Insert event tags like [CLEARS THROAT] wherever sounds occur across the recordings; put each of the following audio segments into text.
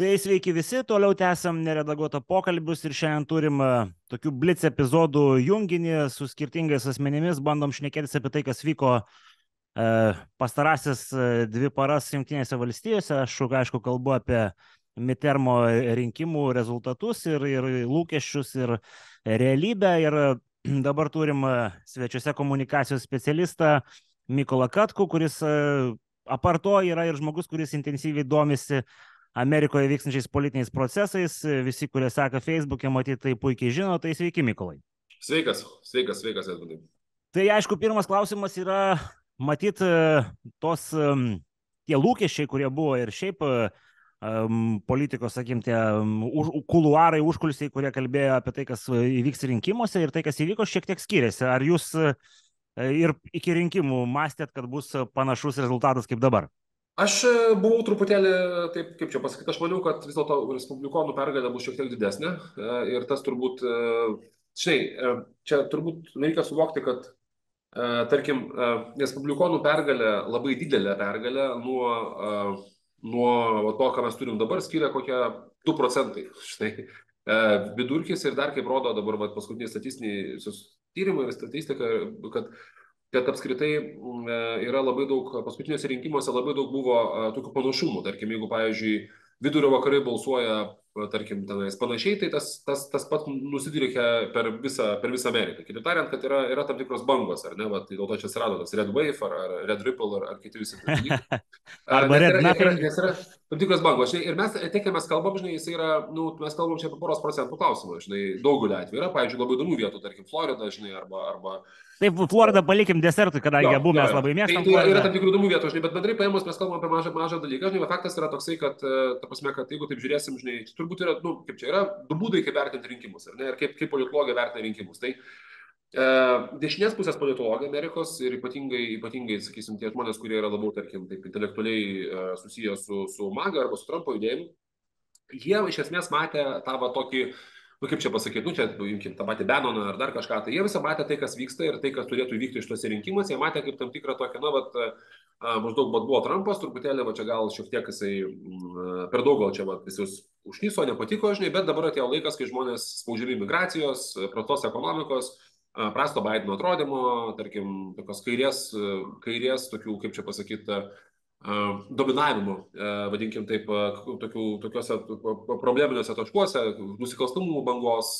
Tai sveiki visi, toliau tęsiam neredaguotą pokalbius ir šiandien turim e, tokių blitz epizodų junginį su skirtingais asmenimis, bandom šnekėtis apie tai, kas vyko e, pastarasis e, dvi paras Junktinėse valstijose. Aš, aišku, kalbu apie Mitermo rinkimų rezultatus ir, ir lūkesčius ir realybę. Ir dabar turim svečiuose komunikacijos specialistą Mykolą Katku, kuris aparto yra ir žmogus, kuris intensyviai domisi Amerikoje vykstančiais politiniais procesais. Visi, kurie seka Facebook'e, matyt, tai puikiai žino. Tai sveiki, Mykolai. Sveikas, sveikas, sveikas, Edvardai. Tai aišku, pirmas klausimas yra, matyt, tos tie lūkesčiai, kurie buvo ir šiaip politikos, sakim, tie už, kuluarai, užkulisiai, kurie kalbėjo apie tai, kas įvyks rinkimuose ir tai, kas įvyko, šiek tiek skiriasi. Ar jūs uh, ir iki rinkimų mąstėt, kad bus panašus rezultatas kaip dabar? Aš e, buvau truputėlį, taip kaip čia pasakyti, aš maniau, kad vis dėlto respublikonų pergalė bus šiek tiek didesnė e, ir tas turbūt, e, žinai, čia turbūt reikia suvokti, kad, tarkim, respublikonų pergalė, labai didelė pergalė nuo, nuo to, ką mes turim dabar, skiria kokie 2 procentai. [LAUGHS] Štai, vidurkis ir dar kaip rodo dabar va, paskutiniai statistiniai tyrimai ir statistika, kad kad apskritai mm, e, yra labai daug, paskutiniuose rinkimuose labai daug buvo e, tokių panašumų. Tarkim, jeigu, pavyzdžiui, vidurio vakarai balsuoja tarkim, tenais panašiai, tai tas, tas, tas pats nusidriekia per visą, per visą Ameriką. Kitaip tariant, kad yra, yra tam tikros bangos, ar ne, va, tai dėl to čia atsirado tas Red Wave, ar, ar Red Ripple, ar, ar kiti visi. [LAUGHS] Arba Red Nothing. Nes yra tam tikros bangos, žinai, ir mes, kai mes kalbam, žinai, jis yra, nu, mes kalbam čia apie poros procentų klausimą, žinai, daugulį atvejų yra, pavyzdžiui, labai įdomių vietų, tarkim, Florida, žinai, arba, arba Taip, Floridą palikim desertui, kadangi jo, abu mes jo, labai mėgstame. Tai, tai yra tam tikrų įdomių vietų, žinai, bet bendrai paėmus mes kalbame apie mažą, mažą dalyką. Žinai, faktas yra toksai, kad, e, ta prasme, kad jeigu taip žiūrėsim, žinai, turbūt yra, nu, kaip čia yra, du būdai, kaip vertinti rinkimus, ar ne, ir kaip, kaip politologija vertina rinkimus. Tai e, dešinės pusės politologija Amerikos ir ypatingai, ypatingai, sakysim, tie žmonės, kurie yra labiau, tarkim, taip intelektualiai e, susiję su, su MAGA arba su Trumpo judėjimu, jie iš esmės matė tą va tokį, nu kaip čia pasakyti, nu čia, nu, imkim tą patį Benoną ar dar kažką, tai jie visą matė tai, kas vyksta ir tai, kas turėtų vykti iš tuose rinkimuose, jie matė kaip tam tikrą tokią, na, vat, maždaug vat, buvo Trumpas, truputėlį, va čia gal šiek tiek jisai m, per daug gal čia vat, visus užnyso, nepatiko, žinai, bet dabar atėjo laikas, kai žmonės spaudžiami migracijos, pratos ekonomikos, prasto Bideno atrodymo, tarkim, tokios kairės, kairės tokių, kaip čia pasakyti, dominavimu, vadinkim taip, tokių, tokiuose probleminiuose taškuose, nusikalstamų bangos,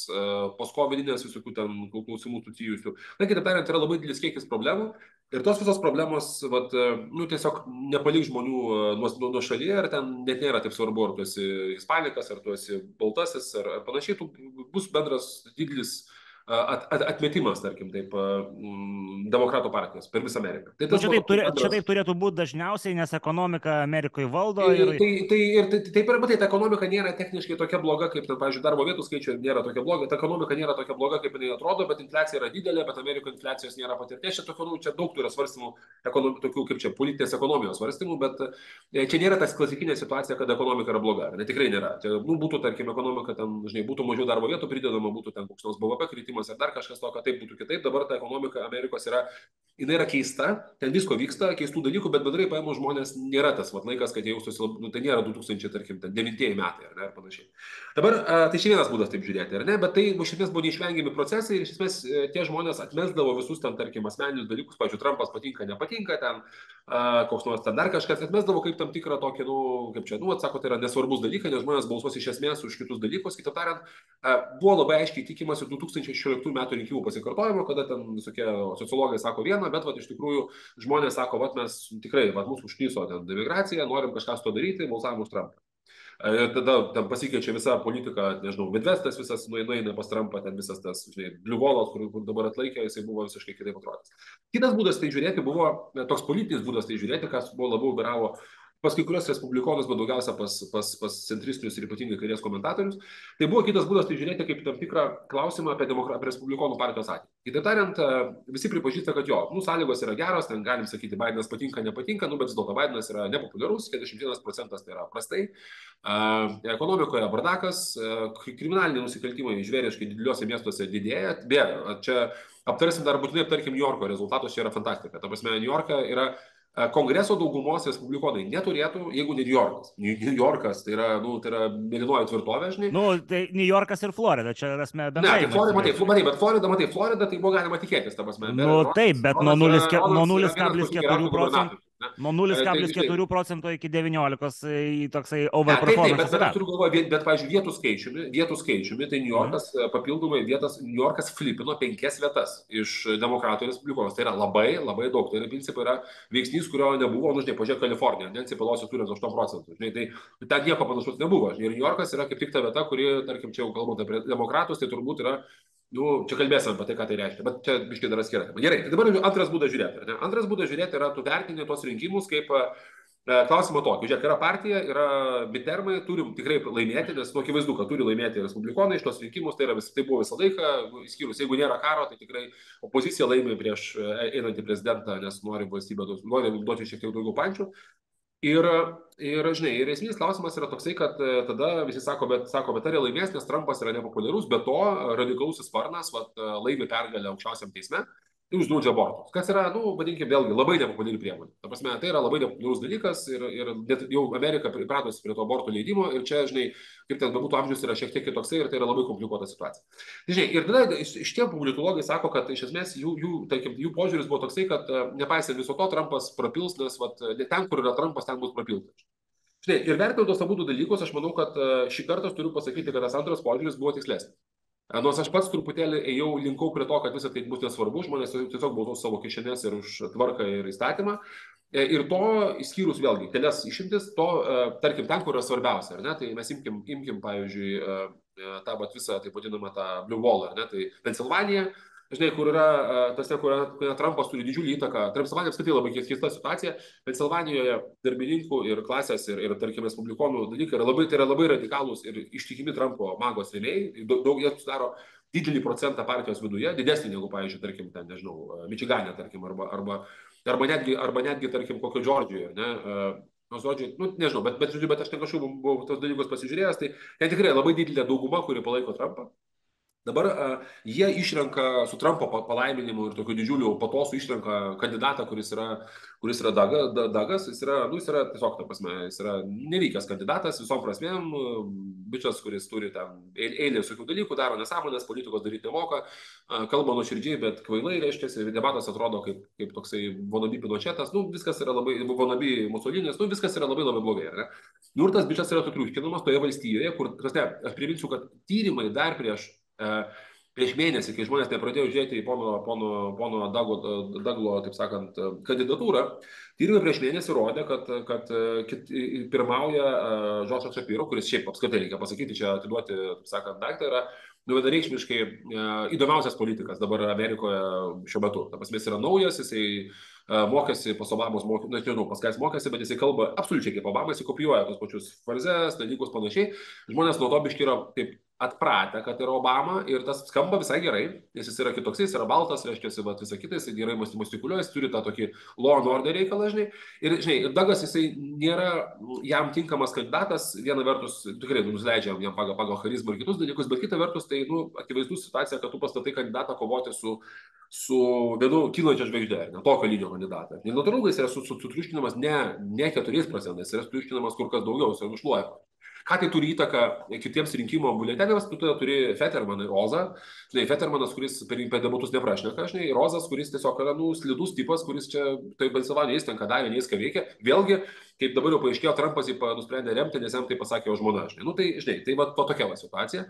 poskovidinės visokių ten klausimų susijusių. Na, kitaip tariant, yra labai didelis kiekis problemų ir tos visos problemos, vat, nu, tiesiog nepalik žmonių nuo, nuo šalyje ir ten net nėra taip svarbu, ar tu esi hispanikas, ar tu esi baltasis, ar, ar panašiai, tu bus bendras didelis uh, at, at, atmetimas, tarkim, taip, m, demokratų partijos per visą Ameriką. Tai nu, čia, taip, turė, čia taip turėtų būti dažniausiai, nes ekonomika Amerikoje valdo. Ir... Tai, tai, ir tai, taip ir matai, ta ekonomika nėra techniškai tokia bloga, kaip, ten, pavyzdžiui, darbo vietų skaičiai nėra tokia bloga, ta ekonomika nėra tokia bloga, kaip jinai atrodo, bet infliacija yra didelė, bet Amerikoje infliacijos nėra patirties. Čia, tokių, nu, čia daug turi svarstymų, ekonom, tokių kaip čia politinės ekonomijos svarstymų, bet e, čia nėra tas klasikinė situacija, kad ekonomika yra bloga. Ne, tikrai nėra. Čia nu, būtų, tarkim, ekonomika, ten, žinai, būtų mažiau darbo vietų pridedama, būtų ten koks nors BVP kritimas sprendimas ar dar kažkas to, kad taip būtų kitaip. Dabar ta ekonomika Amerikos yra, jinai yra keista, ten visko vyksta, keistų dalykų, bet bendrai paėmus žmonės nėra tas vat, laikas, kad jie jaustųsi, nu, tai nėra 2009 metai ar ne, ir panašiai. Dabar tai čia vienas būdas taip žiūrėti, ar ne, bet tai iš esmės buvo neišvengiami procesai ir iš esmės e, tie žmonės atmesdavo visus ten, tarkim, asmeninius dalykus, pavyzdžiui, Trumpas patinka, nepatinka ten, koks nors ten dar kažkas, atmesdavo kaip tam tikrą tokį, nu, kaip čia, nu, atsako, tai yra nesvarbus dalykas, nes žmonės balsuos iš esmės už kitus dalykus. Kitaip tariant, buvo labai aiškiai tikimasi 2016 16 metų rinkimų pasikartojimo, kada ten visokie sociologai sako vieną, bet vat, iš tikrųjų žmonės sako, vat, mes tikrai, vat, mūsų užknyso ten imigracija, norim kažką su to daryti, balsavom už Trumpą. Ir tada ten pasikeičia visa politika, nežinau, Midvestas visas nueina pas Trumpą, ten visas tas, žinai, Bliuvolas, kur, kur dabar atlaikė, jisai buvo visiškai kitaip atrodęs. Kitas būdas tai žiūrėti buvo, toks politinis būdas tai žiūrėti, kas buvo labiau vyravo pas kai kurios respublikonus, bet daugiausia pas, pas, pas centristinius ir ypatingai kairės komentatorius. Tai buvo kitas būdas tai žiūrėti kaip tam tikrą klausimą apie, demokra... apie respublikonų partijos ateitį. Kitaip tariant, visi pripažįsta, kad jo, nu, sąlygos yra geros, ten galim sakyti, Bidenas patinka, nepatinka, nu, bet vis dėlto Bidenas yra nepopuliarus, 41 procentas tai yra prastai. Uh, ekonomikoje bardakas, uh, kriminaliniai nusikaltimai žvėriškai dideliuose miestuose didėja. Beje, čia aptarsim dar būtinai, tarkim, New Yorko rezultatus, čia yra fantastika. Ta prasme, New Yorką yra Kongreso daugumos respublikonai neturėtų, jeigu ne New Yorkas. New Yorkas tai yra, nu, tai yra mėlynoji tvirtovė, žinai. Nu, tai New Yorkas ir Florida, čia esmė bendrai. Ne, tai Florida, matai, matai, bet Florida, matai, Florida, tai buvo galima tikėtis, ta prasme. Nu, taip, bet nuo 0,4 Nuo 0,4 procento iki 19 į toksai overperformance. Taip, taip, bet aš turiu galvoje, bet, pavyzdžiui, vietų skaičiumi, vietų skaičiumi, tai New Yorkas mm. papildomai vietas, New Yorkas flipino penkias vietas iš demokratų respublikos. Tai yra labai, labai daug. Tai yra, principai, yra veiksnys, kurio nebuvo, nu, žinai, pažiūrėk, Kalifornija, Nancy Pelosi turi 8 procentų. Žinai, tai ten nieko panašaus nebuvo. Ir New Yorkas yra kaip tik ta vieta, kuri, tarkim, čia jau kalbant apie demokratus, tai turbūt yra Nu, čia kalbėsim apie tai, ką tai reiškia, bet čia biškai dar atskiria. Gerai, tai dabar antras būdas žiūrėti. Ne? Antras būdas žiūrėti yra, tu vertini tos rinkimus kaip e, klausimą tokį. Žiūrėk, yra partija, yra midtermai, turim tikrai laimėti, nes nu, akivaizdu, kad turi laimėti respublikonai iš tos rinkimus, tai, yra, vis, tai buvo visą laiką, išskyrus, jeigu nėra karo, tai tikrai opozicija laimė prieš e, einantį prezidentą, nes nori valstybę, nori duoti šiek tiek daugiau pančių. Ir, ir, žinai, ir esminis klausimas yra toksai, kad e, tada visi sako, bet, sako, bet ar jie laimės, nes Trumpas yra nepopuliarus, bet to radikalusis sparnas vat, laimi pergalę aukščiausiam teisme uždraudžia abortus. Kas yra, nu, vadinkime, vėlgi labai nepopuliari priemonė. Ta prasme, tai yra labai nepopuliarus dalykas ir, ir net jau Amerika pripratusi prie to abortų leidimo ir čia, žinai, kaip ten bebūtų amžius yra šiek tiek kitoksai ir tai yra labai komplikuota situacija. Tai, žinai, ir tada iš, iš tie politologai sako, kad iš esmės jų, jų, tarkim, jų požiūris buvo toksai, kad nepaisant viso to, Trumpas prapils, nes vat, ten, kur yra Trumpas, ten bus prapiltas. Štai, ir vertinant tos abu dalykus, aš manau, kad šį kartą turiu pasakyti, kad tas antras požiūris buvo tikslesnis. Nors aš pats truputėlį ėjau, linkau prie to, kad visą tai bus nesvarbu, žmonės tiesiog balsuos savo kišenės ir už tvarką ir įstatymą. E, ir to, išskyrus vėlgi, kelias išimtis, to, e, tarkim, ten, kur yra svarbiausia, ar ne, tai mes imkim, imkim pavyzdžiui, e, tą bat visą, taip vadinamą, tą Blue Wall, ar ne, tai Pensilvanija, žinai, kur yra tas, kur, kur Trumpas turi didžiulį įtaką. Pensilvanija apskritai labai keista situacija. Pensilvanijoje darbininkų ir klasės ir, ir tarkim, respublikonų dalykai yra labai, tai yra labai radikalūs ir ištikimi Trumpo magos rėmėjai. Daug, daug jie sudaro didelį procentą partijos viduje, didesnį negu, pavyzdžiui, tarkim, ten, nežinau, Mičigane, tarkim, arba, arba, arba, netgi, arba netgi, tarkim, kokio Džordžijoje, ne? Nors žodžiu, nu, nežinau, bet, bet, bet aš ten kažkaip buvau tos dalykus pasižiūrėjęs, tai ten tikrai labai didelė dauguma, kuri palaiko Trumpą. Dabar a, jie išrenka su Trumpo palaiminimu ir tokiu didžiuliu patosu išrenka kandidatą, kuris yra, kuris yra Daga, da, Dagas, jis yra, nu, jis yra tiesiog, ta prasme, jis yra nevykęs kandidatas visom prasmėm, bičias, kuris turi ten eilę visokių dalykų, daro nesąmonės, politikos daryti nemoka, a, kalba nuoširdžiai, bet kvailai, reiškia, ir debatas atrodo kaip, kaip toksai vonabi pinočetas, nu, viskas yra labai, vonabi musolinės, nu, viskas yra labai labai blogai, ne? Nu, ir tas bičias yra sutriuškinamas toje valstijoje, kur, ne, aš priminsiu, kad tyrimai dar prieš prieš mėnesį, kai žmonės nepradėjo žiūrėti į pono, pono, pono Daglo, Daglo, taip sakant, kandidatūrą, tyrimai prieš mėnesį rodė, kad, kad kit, pirmauja Žošas Šapiro, kuris šiaip apskritai reikia pasakyti, čia atiduoti, taip sakant, daiktą yra nu, vienareikšmiškai įdomiausias politikas dabar Amerikoje šiuo metu. Ta prasme, jis yra naujas, jisai mokėsi pas Obamos, mokė, na, nežinau, pas ką jis mokėsi, bet jisai kalba absoliučiai kaip Obama, jisai kopijuoja tos pačius frazes, dalykus panašiai. Žmonės nuo to biški yra taip atpratę, kad yra Obama ir tas skamba visai gerai, nes jis yra kitoks, jis yra baltas, reiškia, bet visą kitą, jis gerai mastikuliuoja, jis turi tą tokį law and order reikalą, žinai. Ir, žinai, ir Dagas, jisai nėra jam tinkamas kandidatas, viena vertus, tikrai nusileidžia jam pagal, pagal charizmą ir kitus dalykus, bet kita vertus, tai, nu, akivaizdų situacija, kad tu pastatai kandidatą kovoti su su vienu kylančia žvaigždė, ne tokio lygio kandidatą. Ir natūralu, jis yra sutriuškinamas ne, ne 4 procentais, jis yra sutriuškinamas kur kas daugiau, jis yra nušluojamas. Ką tai turi įtaką kitiems rinkimo biuleteniams, tu tada turi Fettermaną ir Rozą. Žinai, Fettermanas, kuris per, per debatus neprašneka, žinai, Rozas, kuris tiesiog yra, nu, slidus tipas, kuris čia, tai Pensilvanija, jis ten ką davė, jis ką veikia. Vėlgi, kaip dabar jau paaiškėjo, Trumpas jį nusprendė remti, nes jam tai pasakė jo žmona, žinai. Nu, tai, žinai, tai va, to tokia va situacija.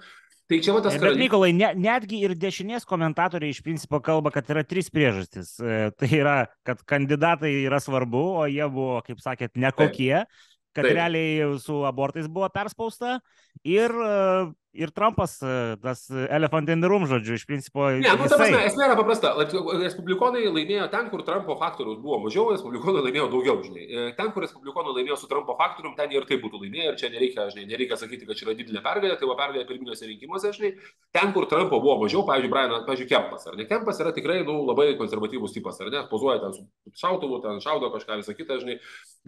Tai čia va tas karas. Bet, Nikolai, ne, netgi ir dešinės komentatoriai iš principo kalba, kad yra trys priežastys. E, tai yra, kad kandidatai yra svarbu, o jie buvo, kaip sakėt, nekokie. Taip kad Taip. realiai su abortais buvo perspausta ir ir Trumpas, e, tas elephant in the room, žodžiu, iš principo. Ne, nu, ta prasme, esmė yra paprasta. Respublikonai laimėjo ten, kur Trumpo faktorius buvo mažiau, respublikonai laimėjo daugiau, žinai. E, ten, kur respublikonai laimėjo su Trumpo faktorium, ten ir tai būtų laimėję. Ir čia nereikia, žinai, nereikia sakyti, kad čia yra didelė pergalė, tai buvo pergalė pirminiuose rinkimuose, žinai. Ten, kur Trumpo buvo mažiau, pavyzdžiui, Brianas, pavyzdžiui, Kempas, ar ne? Kempas yra tikrai, nu, labai konservatyvus tipas, ar ne? Pozuoja ten su šautuvu, ten šaudo kažką visą kitą, žinai.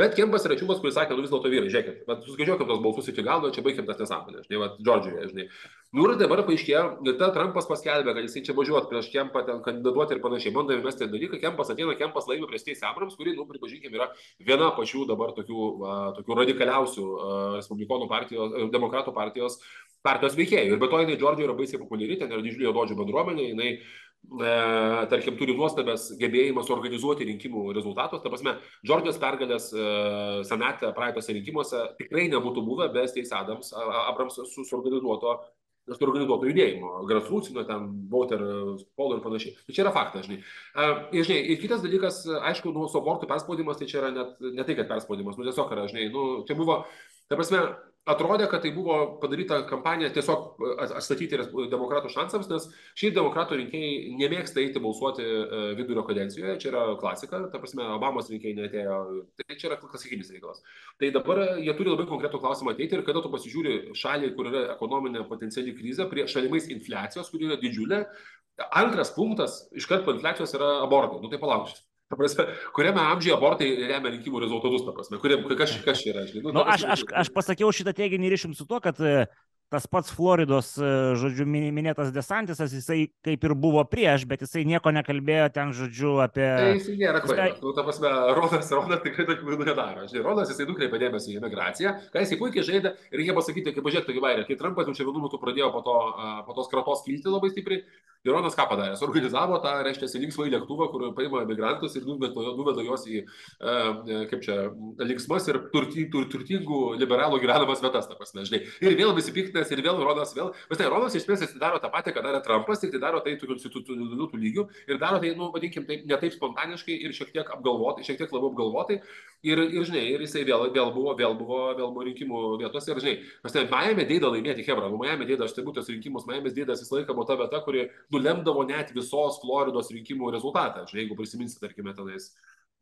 Bet Kempas yra čiūmas, kuris sakė, nu vis dėlto vyrai, žiūrėkit, bet suskaičiuokim tos balsus iki galo, čia baigim tas nesąmonės, žinai, va, Džordžijoje, žinai. Nu ir dabar paaiškėjo, ta Trumpas paskelbė, kad jisai čia važiuot prieš Kempą ten kandidatuoti ir panašiai. Bando įmesti dalyką, Kempas ateina, Kempas laimi prieš Teisę Abrams, kuri, nu, pripažinkim, yra viena pačių dabar tokių, a, tokių radikaliausių a, Respublikonų partijos, Demokratų partijos, partijos veikėjų. Ir be to jinai Džordžijoje yra baisiai populiari, ten yra didžiulė dodžių bendruomenė, jinai e, tarkim, turi nuostabės gebėjimas organizuoti rinkimų rezultatus. Ta prasme, Džordžijos pergalės e, senate praeitose rinkimuose tikrai nebūtų buvę be Steis Adams, Abrams suorganizuoto suorganizuoto judėjimo, Grasrūsino, ten, Bauter, Polo ir panašiai. Tai čia yra faktas, žinai. Ir, žinai, ir kitas dalykas, aišku, nu, su abortų perspaudimas, tai čia yra net, ne tai, kad perspaudimas, nu, tiesiog yra, žinai, nu, čia buvo, ta prasme, atrodė, kad tai buvo padaryta kampanija tiesiog atstatyti demokratų šansams, nes šiaip demokratų rinkėjai nemėgsta eiti balsuoti e, vidurio kadencijoje, čia yra klasika, ta prasme, Obamos rinkėjai netėjo, tai čia yra klasikinis reikalas. Tai dabar jie turi labai konkretų klausimą ateiti ir kada tu pasižiūri šalį, kur yra ekonominė potenciali krizė, prie šalimais infliacijos, kur yra didžiulė, antras punktas iškart po infliacijos yra abortai. Nu tai palaukščiai. Ta prasme, kuriame amžiuje abortai remia rinkimų rezultatus, ta prasme, kurie, kas, kas čia yra, žinai. Nu, nu, aš, aš, aš pasakiau šitą teiginį ryšim su to, kad e, tas pats Floridos, e, žodžiu, minėtas Desantisas, jisai kaip ir buvo prieš, bet jisai nieko nekalbėjo ten, žodžiu, apie... Tai jisai nėra kvailas. Nu, ta prasme, Rodas, Rodas tikrai tokių klaidų nedaro. Žinai, Rodas, jisai nukreipė dėmesį į imigraciją, ką jisai puikiai žaidė ir reikia pasakyti, kaip pažiūrėk tokį vairą, kai Trumpas jau čia vienu metu pradėjo po, to, po tos kratos kilti labai stipriai, Ironas ką padarė? Suorganizavo tą, reiškia, linksmą lėktuvą, kur paima imigrantus ir nuveda juos į, kaip čia, linksmas ir turti, tur, turtingų liberalų gyvenamas vietas, ta prasme, žinai. Ir vėl visi piktinės, ir vėl Ronas vėl. Bet tai Ronas iš esmės daro tą patį, ką darė Trumpas, tik tai daro tai tokių institucijų lygių ir daro tai, nu, vadinkim, taip, ne taip spontaniškai ir šiek tiek apgalvotai, šiek tiek labiau apgalvotai. Ir, ir žinai, ir jisai vėl, vėl buvo, vėl buvo, vėl buvo rinkimų vietose. Ir, žinai, mes ten Miami dėda laimėti Hebra, nu, Miami dėda, aš tai būtų tos rinkimus, Miami dėdas visą laiką buvo ta vieta, kuri nulemdavo net visos Floridos rinkimų rezultatą. Žinai, jeigu prisiminsite, tarkime, tenais,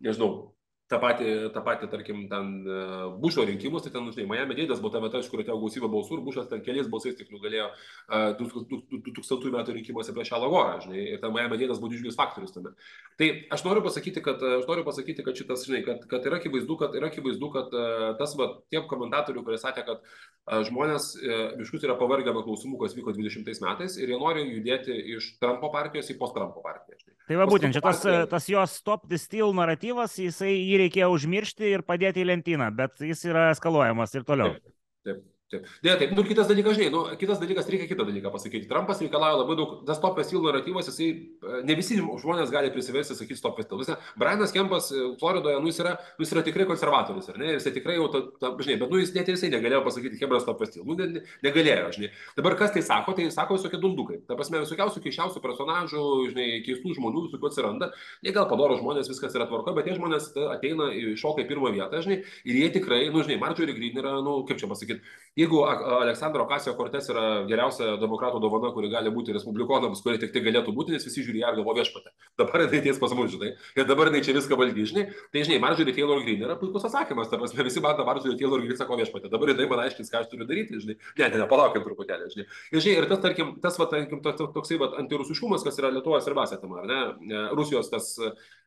nežinau, tą patį, tą patį, tarkim, ten uh, Bušo rinkimus, tai ten, žinai, Miami Dėdas buvo ta vieta, iš kur atėjo gausybė balsų ir Bušas ten keliais balsais tik nugalėjo uh, 2000 metų rinkimuose prieš Alagorą, žinai, ir ten Miami Dėdas buvo didžiulis faktorius tame. Tai aš noriu pasakyti, kad, aš noriu pasakyti, kad šitas, žinai, kad, kad yra akivaizdu, kad, yra akivaizdu, kad tas, va, tie komentatorių, kurie sakė, kad žmonės miškus yra pavargę nuo klausimų, kas vyko 20 metais ir jie nori judėti iš Trumpo partijos į post-Trumpo partiją. Žinai. Tai va būtent, čia tas, tas jos stop the steal naratyvas, jisai jį reikėjo užmiršti ir padėti į lentyną, bet jis yra eskaluojamas ir toliau. Taip, taip. Taip. Ne, taip, nu, kitas dalykas, žinai, nu, kitas dalykas, reikia kitą dalyką pasakyti. Trumpas reikalauja labai daug, tas stopės stilo naratyvas, jisai, e, ne visi žmonės gali prisiversti sakyti stopės stilo. Brianas Kempas e, Floridoje, nu, jis yra, nu, jis yra tikrai konservatorius, ar ne, ir jisai tikrai jau, ta, ta, žinai, bet, nu, jis net ir jisai negalėjo pasakyti Hebras stopės stilo, nu, ne, ne, negalėjo, žinai. Dabar kas tai sako, tai sako visokie dundukai. Ta prasme, visokiausių keiščiausių personažų, žinai, keistų žmonių visokių atsiranda. Jie gal padaro žmonės, viskas yra tvarko, bet tie žmonės ateina šoka į pirmą vietą, žinai, ir jie tikrai, nu, žinai, Marjorie Green yra, nu, kaip čia pasakyti, jeigu Aleksandro Kasio Kortes yra geriausia demokratų dovana, kuri gali būti respublikonams, kurie tik tai galėtų būti, nes visi žiūri ją ir galvo viešpatė. Dabar jinai ties pas mus, žinai. Ir dabar jinai čia viską valdys, žinai. Tai, žinai, Marjorie Taylor Green yra puikus atsakymas. Tarp mes visi mato Marjorie Taylor Green sako viešpatė. Dabar jinai man aiškins, ką aš turiu daryti, žinai. Ne, ne, ne palaukim truputėlį, žinai. Ir, žinai, ir tas, tarkim, tas, va, tarkim, toksai, va, antirusiškumas, kas yra Lietuvoje svarbiausia tema, ar ne? Rusijos tas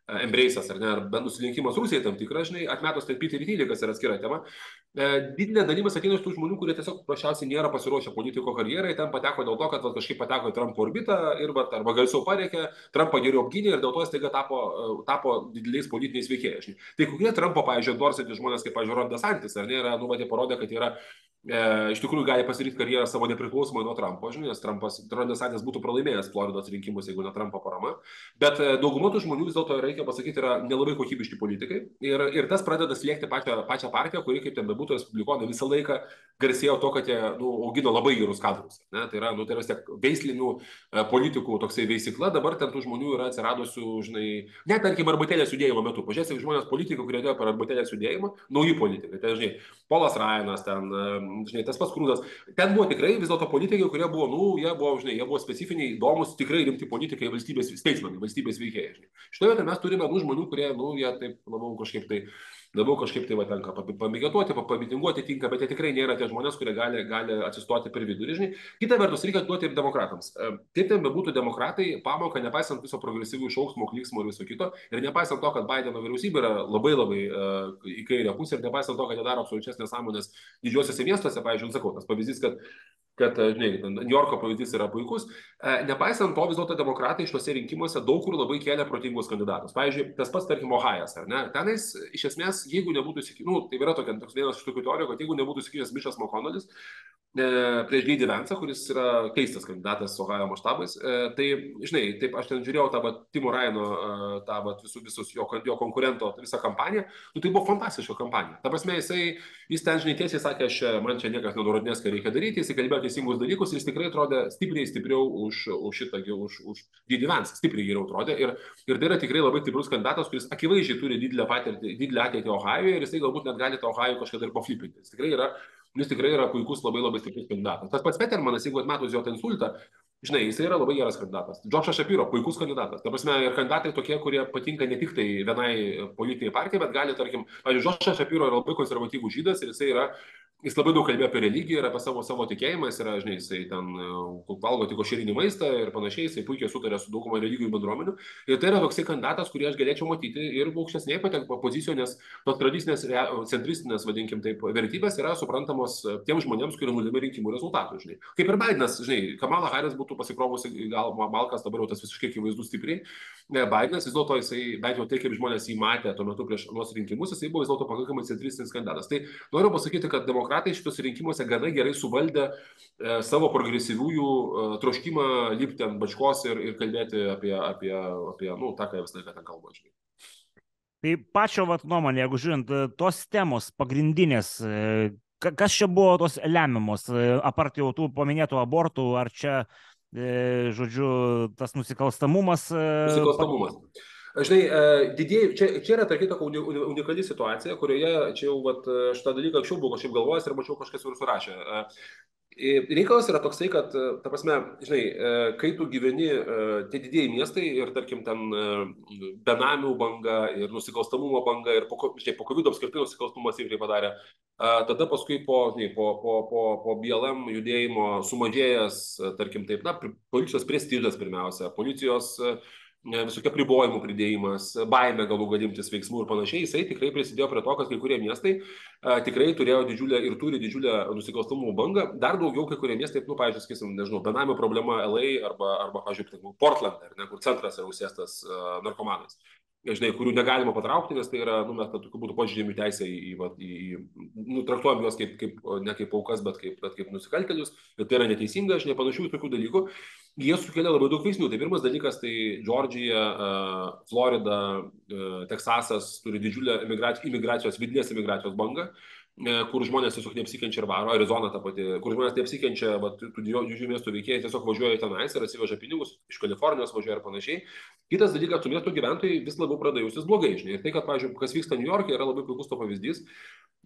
embrace'as ar ne, ar bent nusilenkimas Rusijai tam tikras, žinai, atmetus tai Peterį Tylį, kas yra atskira tema. E, didelė dalimis ateina iš tų žmonių, kurie tiesiog paprasčiausiai nėra pasiruošę politiko karjerai, ten pateko dėl to, kad va, kažkaip pateko į Trumpo orbitą ir va, arba garsiau pareikė, Trumpą geriau apgynė ir dėl to jis taiga tapo, e, tapo dideliais politiniais veikėjais. Tai kokie Trumpo, pavyzdžiui, dorsantys žmonės, kaip, pavyzdžiui, Rondas Antis, ar ne, yra, nu, jie parodė, kad yra e, iš tikrųjų gali pasidaryti karjerą savo nepriklausomai nuo Trumpo, žinai, nes Trumpas, Rondas Antis būtų pralaimėjęs Floridos rinkimus, jeigu ne Trumpo parama. Bet e, dauguma tų žmonių vis dėlto reikia pasakyti yra nelabai kokybiški politikai. Ir, ir tas pradeda slėgti pačią, pačią partiją, kuri, kaip ten bebūtų, respublikonai visą laiką garsėjo to, kad jie nu, augino labai gerus kadrus. Ne? Tai yra, nu, tai yra tiek veislinių e, politikų toksai veisykla, dabar ten tų žmonių yra atsiradusių, žinai, net tarkim, arbatėlės judėjimo metu. Pažiūrėkime, žmonės politikai, kurie atėjo per arbatėlės judėjimą, nauji politikai. Tai, žinai, Polas Ryanas, ten, žinai, tas pats Krūdas. Ten buvo tikrai vis dėlto politikai, kurie buvo, nu, jie buvo, žinai, jie buvo specifiniai, įdomus, tikrai rimti politikai, valstybės, statesmanai, valstybės veikėjai. Šitoje vietoje mes turime nu, žmonių, kurie, nu, jie taip labiau kažkaip tai labiau kažkaip tai va tenka pamėgatuoti, pamitinguoti tinka, bet jie tikrai nėra tie žmonės, kurie gali, gali atsistoti per vidurį. Žinai. Kita vertus, reikia duoti ir demokratams. E, kaip ten bebūtų demokratai, pamoka, nepaisant viso progresyvų šauksmo, klyksmo ir viso kito, ir nepaisant to, kad Bideno vyriausybė yra labai labai uh, į kairę pusę, ir nepaisant to, kad jie daro absoliučias nesąmonės didžiuosiuose miestuose, pavyzdžiui, sakau, tas pavyzdys, kad kad, žinai, New Yorko pavyzdys yra puikus. Nepaisant to, vis dėlto demokratai šiuose rinkimuose daug kur labai kėlė protingus kandidatus. Pavyzdžiui, tas pats, tarkim, Ohajas, ar ne? Tenais, iš esmės, jeigu nebūtų įsikišęs, nu, tai yra tokia, toks vienas iš tokių teorijų, kad jeigu nebūtų įsikišęs Mišas Mokonolis, prieš Gaidį Vensą, kuris yra keistas kandidatas Ohajo maštabais. Tai, žinai, taip aš ten žiūrėjau tą va, Timo Raino, tą va, visus, visus jo, jo konkurento visą kampaniją. Nu, tai buvo fantastiška kampanija. Ta prasme, jisai, jis ten, žinai, tiesiai sakė, aš, man čia niekas nenurodinės, ką reikia daryti, jis kalbėjo teisingus dalykus ir jis tikrai atrodė stipriai stipriau už, už šitą, už, už Gaidį Vensą, stipriai geriau atrodė. Ir, ir tai yra tikrai labai stiprus kandidatas, kuris akivaizdžiai turi didelę patirtį, didelę ateitį Ohajoje ir jisai galbūt net gali tą Ohajų kažkada ir poflipinti. Jis tikrai yra jis tikrai yra puikus, labai labai stiprus kandidatas. Tas pats Petermanas, jeigu atmetus jo tą insultą, žinai, jis yra labai geras kandidatas. Džordžas Šapiro, puikus kandidatas. Ta prasme, ir kandidatai tokie, kurie patinka ne tik tai vienai politiniai partijai, bet gali, tarkim, pavyzdžiui, Džordžas Šapiro yra labai konservatyvų žydas ir jisai yra jis labai daug kalbėjo apie religiją ir apie savo, savo tikėjimą, jis yra, žinai, jisai ten valgo tik košerinį maistą ir panašiai, jisai puikiai sutarė su dauguma religijų bendruomenių. Ir tai yra toksai kandidatas, kurį aš galėčiau matyti ir aukštesnėje pozicijoje, nes tos tradicinės, centristinės, vadinkim taip, vertybės yra suprantamos tiems žmonėms, kurie nulėmė rinkimų rezultatų, žinai. Kaip ir Bidenas, žinai, Kamala Harris būtų pasikrovusi gal malkas, dabar jau tas visiškai akivaizdus stipriai. Bidenas vis dėlto jisai, bent jau tai, kaip žmonės jį matė tuo metu prieš nuos rinkimus, jisai buvo vis dėlto pakankamai centristinis kandidatas. Tai noriu pasakyti, kad demokratai šitos rinkimuose gana gerai suvaldė e, savo progresyviųjų e, troškimą lipti ant bačkos ir, ir kalbėti apie, apie, apie nu, tą, ką visą laiką ten kalba. Žinai. Tai pačio vat, nuomonė, jeigu žiūrint, e, tos temos pagrindinės, kas čia buvo tos lemiamos, apart jau tų paminėtų abortų, ar čia, žodžiu, tas nusikalstamumas? Nusikalstamumas. Žinai, didėjai, čia, čia yra, tarkim, tokia unikali situacija, kurioje čia jau, vat, šitą dalyką anksčiau buvau kažkaip galvojęs ir mačiau kažkas ir surašė. Reikalas yra toksai, kad, ta prasme, žinai, kai tu gyveni, tie didėjai miestai ir, tarkim, ten benamių banga ir nusikalstamumo banga ir po, žinai, po COVID apskritai nusikalstamumas irgi padarė, tada paskui po, žinai, po, po, po, po BLM judėjimo sumažėjęs, tarkim, taip, na, policijos prestižas pirmiausia, policijos uh, visokie pribojimų pridėjimas, baime galų galimtis veiksmų ir panašiai, jisai tikrai prisidėjo prie to, kad kai kurie miestai a, tikrai turėjo didžiulę ir turi didžiulę nusikalstamų bangą, dar daugiau kai kurie miestai, nu, pavyzdžiui, sakysim, nežinau, benamio problema LA arba, arba pavyzdžiui, Portland, ne, kur centras yra užsėstas narkomanais žinai, kurių negalima patraukti, nes tai yra, nu, mes tokiu būdu pažydžiami teisę į, į, į, nu, traktuojam juos kaip, kaip, ne kaip aukas, bet kaip, bet kaip nusikaltelius, ir tai yra neteisinga, žinai, panašių tokių dalykų jie sukelia labai daug veiksnių. Tai pirmas dalykas, tai Džordžija, Florida, Teksasas turi didžiulę imigracijos, vidinės imigracijos bangą kur žmonės tiesiog neapsikenčia ir varo, Arizona ta pati, kur žmonės neapsikenčia, vat, tų didžiųjų miestų veikėjai tiesiog važiuoja tenais ir atsiveža pinigus, iš Kalifornijos važiuoja ir panašiai. Kitas dalykas, tų miestų gyventojai vis labiau pradeda jaustis blogai, žinai. Ir tai, kad, pavyzdžiui, kas vyksta New York'e, yra labai puikus to pavyzdys.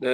E,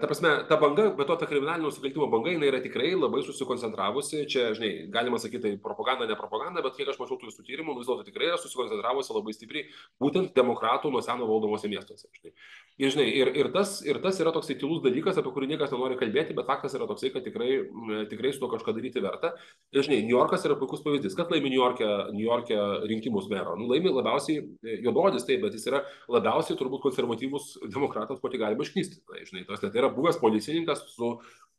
ta prasme, ta banga, bet to ta kriminalinio nusikaltimo banga, jinai yra tikrai labai susikoncentravusi. Čia, žinai, galima sakyti, tai propaganda, ne propaganda, bet kiek aš mačiau tų visų tyrimų, vis dėlto tikrai yra susikoncentravusi labai stipriai būtent demokratų nuo seno valdomose miestuose. Žinai. Ir, žinai, ir, ir, tas, ir tas yra toksai tylus dalykas, apie kurį niekas nenori kalbėti, bet faktas yra toksai, kad tikrai, tikrai su to kažką daryti verta. Ir, žinai, New Yorkas yra puikus pavyzdys. Kas laimi New York'e, New York'e rinkimus mero? Nu, laimi labiausiai, juododis taip, bet jis yra labiausiai turbūt konservatyvus demokratas, ko tik galima išklysti. Tai, žinai, tas tai yra buvęs policininkas su,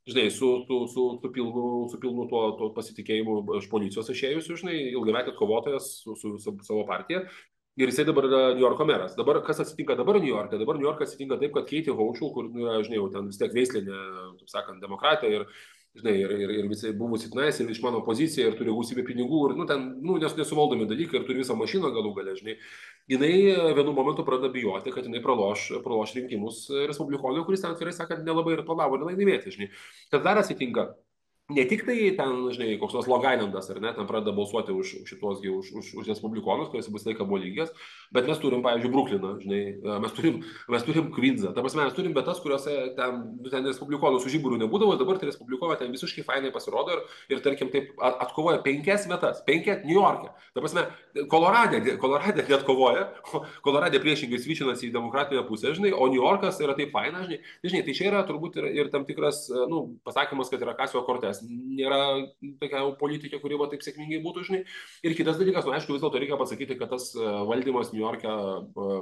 žinai, su, su, su, su pilnu, su pilnu tuo, tuo pasitikėjimu iš policijos išėjusiu, žinai, ilgametis kovotojas su, su, su savo partija. Ir jisai dabar yra New Yorko meras. Dabar kas atsitinka dabar New York'e? Dabar New York'e atsitinka taip, kad Keiti Haušul, kur, nu, žinai, jau ten vis tiek veislinė, taip sakant, demokratija ir, žinai, ir, ir, ir visi buvusi tenais, ir iš mano pozicija, ir turi gausybę pinigų, ir, nu, ten, nu, nes nesuvaldomi dalykai, ir turi visą mašiną galų galę, žinai jinai vienu momentu pradeda bijoti, kad jinai praloš, praloš rinkimus Respublikonui, kuris ten atvirai sakant nelabai ir planavo nelaimėti, žinai. Kas dar atsitinka? Ne tik tai ten, žinai, koks nors Logailandas, ar ne, ten pradeda balsuoti už šitos, už, už, už respublikonus, kuris visą laiką buvo lygės, bet mes turim, pavyzdžiui, Brukliną, žinai, mes turim, mes turim Kvinzą, ta prasme, mes turim betas, kuriuose ten, ten respublikonų su žiburiu nebūdavo, dabar tai respublikonai ten visiškai fainai pasirodo ir, ir tarkim, taip atkovoja penkias vietas, penkias New York'e. Ta prasme, Koloradė, Koloradė net kovoja, Koloradė priešingai svičinasi į demokratinę pusę, žinai, o New Yorkas yra taip faina, žinai, žinai, tai čia yra turbūt ir, ir tam tikras, nu, pasakymas, kad yra Kasio kortės nes nėra tokia politikė, kuri va taip sėkmingai būtų, žinai. Ir kitas dalykas, nu, aišku, vis dėlto reikia pasakyti, kad tas e, valdymas New York'e E,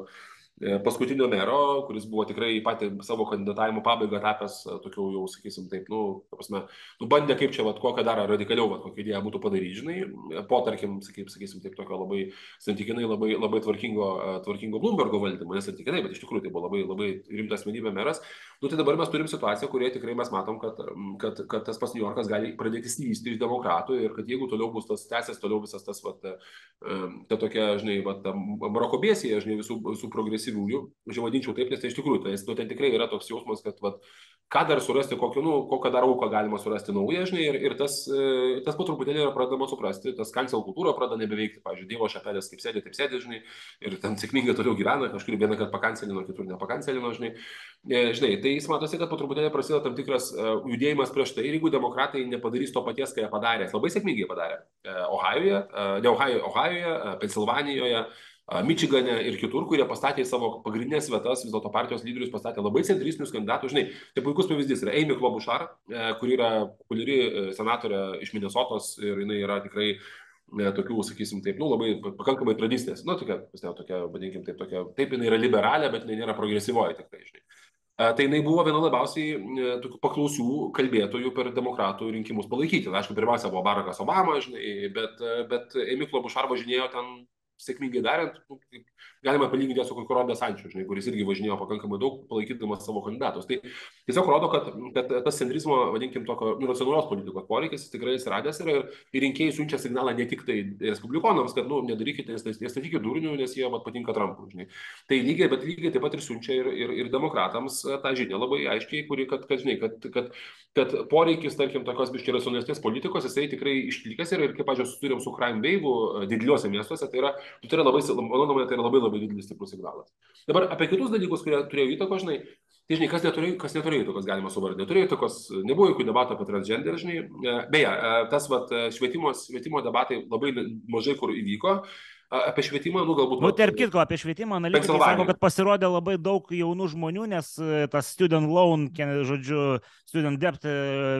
paskutinio mero, kuris buvo tikrai patį savo kandidatavimo pabaigą tapęs e, tokiu jau, sakysim, taip, nu, prasme, nu bandė kaip čia, vat, kokią dar radikaliau, vat, kokią idėją būtų padaryti, žinai, e, po, tarkim, sakysim, sakysim taip, tokio labai, santykinai labai, labai tvarkingo, tvarkingo Bloombergo valdymo, nesantykinai, bet iš tikrųjų tai buvo labai, labai rimta asmenybė meras. Nu, tai dabar mes turim situaciją, kurioje tikrai mes matom, kad, kad, kad tas pas New Yorkas gali pradėti slysti iš demokratų ir kad jeigu toliau bus tas tęsės, toliau visas tas, vat, ta tokia, žinai, vat, Maroko bėsija, žinai, visų, visų progresyviųjų, aš vadinčiau taip, nes tai iš tikrųjų, tai, nu, ten tikrai yra toks jausmas, kad vat, ką dar surasti, kokio, nu, kokią dar auką galima surasti naują, žinai, ir, ir tas, e, tas po truputėlį yra pradedama suprasti, tas cancel kultūra pradeda nebeveikti, pavyzdžiui, Dievo šapelės kaip sėdė, taip sėdė, žinai, ir ten sėkmingai toliau gyvena, kažkur vieną kartą pakancelino, kitur nepakancelino, žinai. E, žinai, tai jis matosi, kad po truputėlį prasideda tam tikras uh, judėjimas prieš tai ir jeigu demokratai nepadarys to paties, ką jie padarė, labai sėkmingai padarė Ohajoje, uh, ne Ohajoje uh, Pensilvanijoje, Mičigane ir kitur, kurie pastatė savo pagrindinės vietas, vis dėlto partijos lyderius pastatė labai centristinius kandidatus. Žinai, tai puikus pavyzdys yra Amy Klobuchar, e, kuri yra populiari e, senatorė iš Minnesotos ir jinai yra tikrai ne, tokių, sakysim, taip, nu, labai pakankamai tradicinės, nu, tokia, ne, tokia, vadinkim, taip, tokia, taip, jinai yra liberalė, bet jinai nėra progresyvoji, tik tai, žinai. Tai jinai buvo viena labiausiai tokių paklausių kalbėtojų per demokratų rinkimus palaikyti. Na, aišku, pirmiausia buvo Barackas Obama, žinai, bet, bet Amy Klobuchar važinėjo ten sėkmingai darant, nu, galima palyginti su Konkorobė Sančiu, žinai, kuris irgi važinėjo pakankamai daug, palaikydamas savo kandidatus. Tai tiesiog rodo, kad, kad tas centrizmo, vadinkim, tokio nu, racionalios politikos poreikis tikrai atsiradęs yra ir, ir rinkėjai siunčia signalą ne tik tai respublikonams, kad, nu, nedarykite, nestatykite durnių, nes jie mat patinka Trumpui, žinai. Tai lygiai, bet lygiai taip pat ir siunčia ir, ir, ir demokratams tą žinią labai aiškiai, kuri, kad, kad, žinai, kad, kad, kad poreikis, tarkim, tokios biškiai racionalesnės politikos, jisai tikrai išlikęs yra ir, kaip, pažiūrėjau, susidurėm su crime wave dideliuose miestuose, tai yra tai yra labai, mano nuomonė, tai yra labai labai didelis stiprus signalas. Dabar apie kitus dalykus, kurie turėjo įtakos, žinai, tai žinai, kas neturėjo, kas neturėjo įtakos, galima suvardinti. Neturėjo įtakos, nebuvo jokių debatų apie transgender, žinai. E, beje, e, tas vat, švietimo, švietimo debatai labai mažai kur įvyko apie švietimą, nu galbūt. Nu, tarp kitko, apie švietimą analitikai sako, kad pasirodė labai daug jaunų žmonių, nes e, tas student loan, žodžiu, student debt e,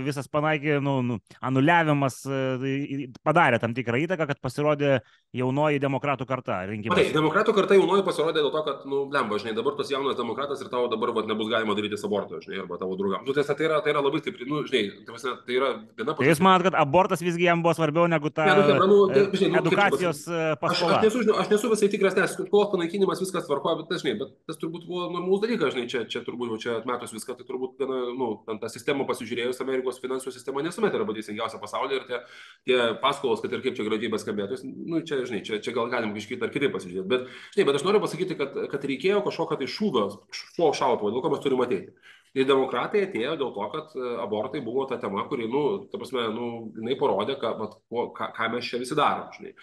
visas panaikė, nu, nu, anuliavimas e, padarė tam tikrą įtaką, kad pasirodė jaunoji demokratų karta rinkimuose. Taip, demokratų karta jaunoji pasirodė dėl to, kad, nu, lemba, žinai, dabar tas jaunas demokratas ir tavo dabar vat, nebus galima daryti aborto, žinai, arba tavo draugam. Nu, tiesa, tai yra, tai yra labai stipri, nu, žinai, tai, tai yra viena pusė. Tai jūs manot, kad abortas visgi jam buvo svarbiau negu ta ne, nu, tai, nu, tai, žinai, nu, edukacijos paskola? Aš nesu, aš nesu visai tikras, nes skolos panaikinimas viskas tvarkoja, bet dažnai, bet tas turbūt buvo normalus dalykas, žinai, čia, čia turbūt, čia atmetus viską, tai turbūt, gana, nu, tą sistemą pasižiūrėjus, Amerikos finansų sistema nesumet yra teisingiausia pasaulyje ir tie, tie paskolos, kad ir kaip čia gražiai beskambėtų, nu, čia, žinai, čia, čia gal galim kažkaip ar kitaip pasižiūrėti, bet, žinai, bet aš noriu pasakyti, kad, kad reikėjo kažkokio tai šūvio, šuo šautuvo, dėl ko mes turime ateiti. Ir demokratai atėjo dėl to, kad e, abortai buvo ta tema, kuri, nu, ta prasme, nu, jinai parodė, ką, ką, ką mes čia visi darom, žinai